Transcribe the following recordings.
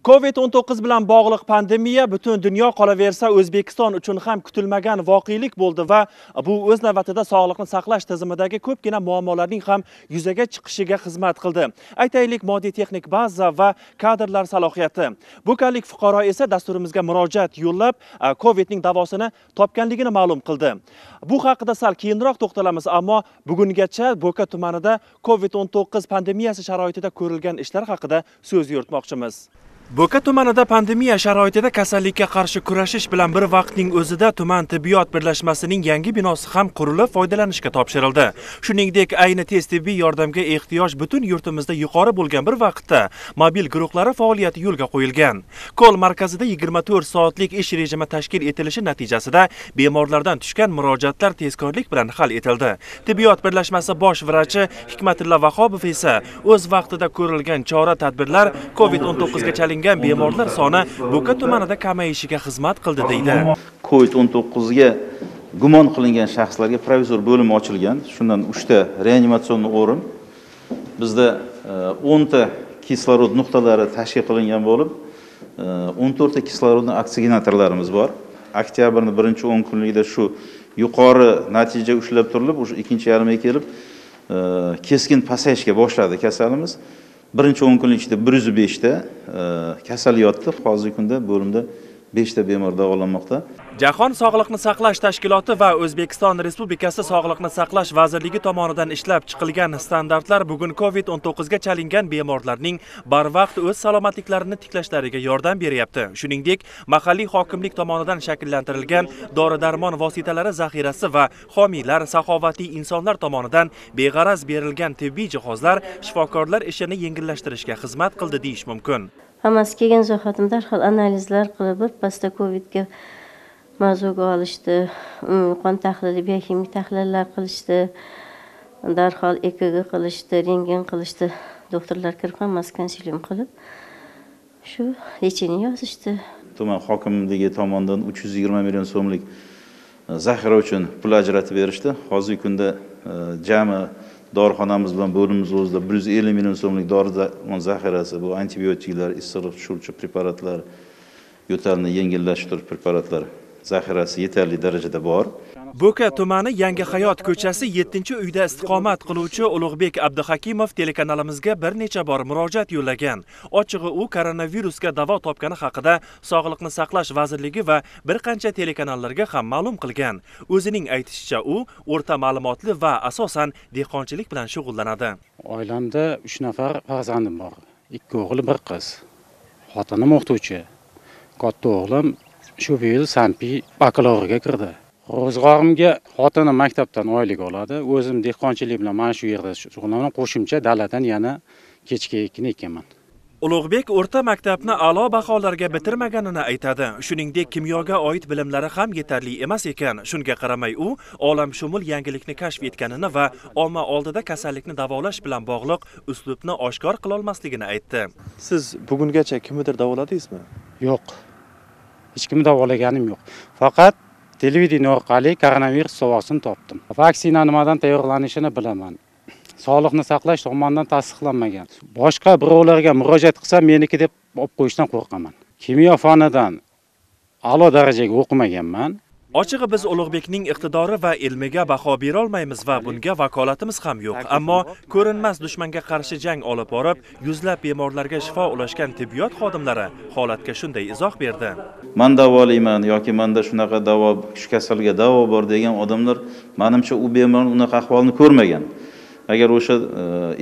Covid-19 bilan bog'liq pandemiya butun dunyo qolaversa O'zbekiston uchun ham kutilmagan voqelik bo'ldi va bu o'z navbatida sog'liqni saqlash tizimidagi ko'pgina muammolarning ham yuzaga chiqishiga xizmat qildi. Aytaylik, moddiy texnik baza va kadrlar salohiyati. Bukalik fuqaro esa dasturimizga murojaat yo'llab Covidning davosini topganligini ma'lum qildi. Bu haqida sal keyinroq to'xtalamiz, ammo bugungacha Bo'ka tumanida Covid-19 pandemiyasi sharoitida ko'rilgan ishlar haqida so'z yuritmoqchimiz. Bo'ka tumanida pandemiya sharoitida kasallikka qarshi kurashish bilan bir vaqtning o'zida tuman tibbiyot birlashmasining yangi binosi ham qurilib foydalanishga topshirildi. Shuningdek, ayni tez tibbiy yordamga ehtiyoj butun yurtimizda yuqori bo'lgan bir vaqtda mobil guruhlari faoliyati yo'lga qo'yilgan. Ko'l markazida 24 soatlik ish rejimi tashkil etilishi natijasida bemorlardan tushgan murojaatlar tezkorlik bilan hal etildi. Tibbiyot birlashmasi bosh vrachi Hikmatilla Vahobov esa o'z vaqtida ko'rilgan chora-tadbirlar COVID-19 ga chalingan qilingan bemorlar soni Bo'ka tumanida kamayishiga xizmat qildi deydi. COVID-19 ga gumon qilingan shaxslarga provizor bo'lim ochilgan. Shundan 3 ta reanimatsion o'rin. Bizda e, 10 ta kislorod nuqtalari tashkil qilingan bo'lib, e, 14 ta kislorodni oksigenatorlarimiz bor. oktyabrni 1-10 kunligida shu yuqori natija ushlab turilib, o'sha ikkinchi yarmiga kelib e, keskin pasayishga boshladi kasalimiz. Birinchi o'n kunlik ichida bir yuz beshta e, kasal yotdi. Hozirgi kunda bo'limda beshta bemor davolanmoqda. Jahon sog'liqni saqlash tashkiloti va o'zbekiston respublikasi sog'liqni saqlash vazirligi tomonidan ishlab chiqilgan standartlar bugun covid 19 ga chalingan bemorlarning barvaqt o'z salomatliklarini tiklashlariga yordam beryapti. Shuningdek mahalliy hokimlik tomonidan shakllantirilgan dori darmon vositalari zaxirasi va homiylar saxovatli insonlar tomonidan beg'araz berilgan tibbiy jihozlar shifokorlar ishini yengillashtirishga xizmat qildi deyish mumkin. Hammasi kelgan zahotim darhol analizlar qilib birpasda covidga mavzuga olishdi. Mm, qon tahlili biokimik tahlillar qilishdi. Darhol ekg qilishdi rentgen qilishdi. Doktorlar kirib hammasi konsilium qilib shu lechение yozishdi. Tuman hokimligi tomonidan uch yuz yigirma million so'mlik e, zaxira uchun pul ajratib berishdi. Hozirgi kunda e, jami dorixonamiz bilan bo'limimiz o'zida bir yuz ellik million so'mlik dori darmon zaxirasi bu antibiotiklar issiqlik tushiruvchi preparatlar yo'talni yengillashtiruvchi preparatlar zaxirasi yetarli darajada bor. Bo'ka tumani yangi hayot ko'chasi 7 uyda istiqomat qiluvchi ulug'bek abduhakimov telekanalimizga bir necha bor murojaat yo'llagan. Ochig'i u koronavirusga davo topgani haqida sog'liqni saqlash vazirligi va bir qancha telekanallarga ham ma'lum qilgan. O'zining aytishicha u o'rta ma'lumotli va asosan dehqonchilik bilan shug'ullanadi. Oilamda 3 nafar farzandim bor. Ikki o'g'il bir qiz. Xotinim o'qituvchi. Katta o'g'lim shu yil sanpi bakalavriga kirdi. Ro'zg'orimga xotinim maktabdan oylik oladi. O'zim dehqonchilik bilan mana shu yerda shug'ullanaman qo'shimcha daladan yana kechki ekin ekaman ulug'bek o'rta maktabni a'lo baholarga bitirmaganini aytadi. Shuningdek kimyoga oid bilimlari ham yetarli emas ekan. Shunga qaramay u olamshumul yangilikni kashf etganini va omma oldida kasallikni davolash bilan bog'liq uslubni oshkor qilolmasligini aytdi. Siz bugungacha kimnidir davoladingizmi? Yo'q. Hech kimni davolaganim yo'q. Faqat televideniya orqali koronavirus savosini topdim. Vaksina nimadan tayyorlanishini bilaman. Sog'liqni saqlash tomonidan tasdiqlanmagan. Boshqa birovlarga murojaat qilsam meniki deb olib qo'yishdan qo'rqaman. Kimyo fanidan a'lo darajaga o'qimaganman. Ochig'i biz ulug'bekning iqtidori va ilmiga baho berolmaymiz va bunga vakolatimiz ham yo'q. Ammo ko'rinmas dushmanga qarshi jang olib borib yuzlab bemorlarga shifo ulashgan tibbiyot xodimlari holatga shunday izoh berdi. Man davolayman yoki manda shunaqa davo shu kasalga davo bor degan odamlar manimcha u bemor unaqa ahvolni ko'rmagan. Agar o'sha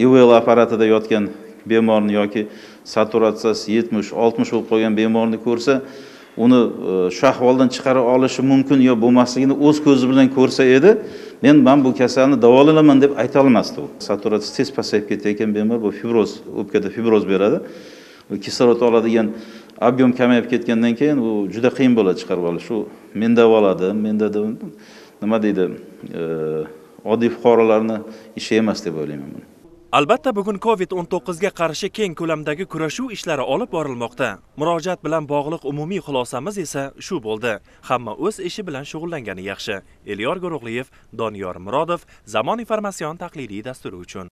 ivel e apparatida yotgan bemorni yoki saturatsiyasi yetmish oltmish bo'lib qolgan bemorni ko'rsa uni e, shu ahvoldan chiqarib olishi mumkin yo bo'lmasligini o'z ko'zi bilan ko'rsa edi men man bu kasalni davolanaman deb aytolmasdi u. Saturatsiya tez pasayib ketayotgan bemor bu fibroz o'pkada fibroz beradi. Kislorod oladigan объем kamayib ketgandan keyin u juda qiyin bo'ladi chiqarib olish u men davoladim menda nima deydi e, oddiy fuqarolarni ishi emas deb o'ylayman buni. Albatta bugun covid 19 ga qarshi keng ko'lamdagi kurashuv ishlari olib borilmoqda. Murojaat bilan bog'liq umumiy xulosamiz esa shu bo'ldi. Hamma o'z ishi bilan shug'ullangani yaxshi. Elyor go'ro'g'liyev doniyor murodov zamon informatsion tahliliy dasturi uchun.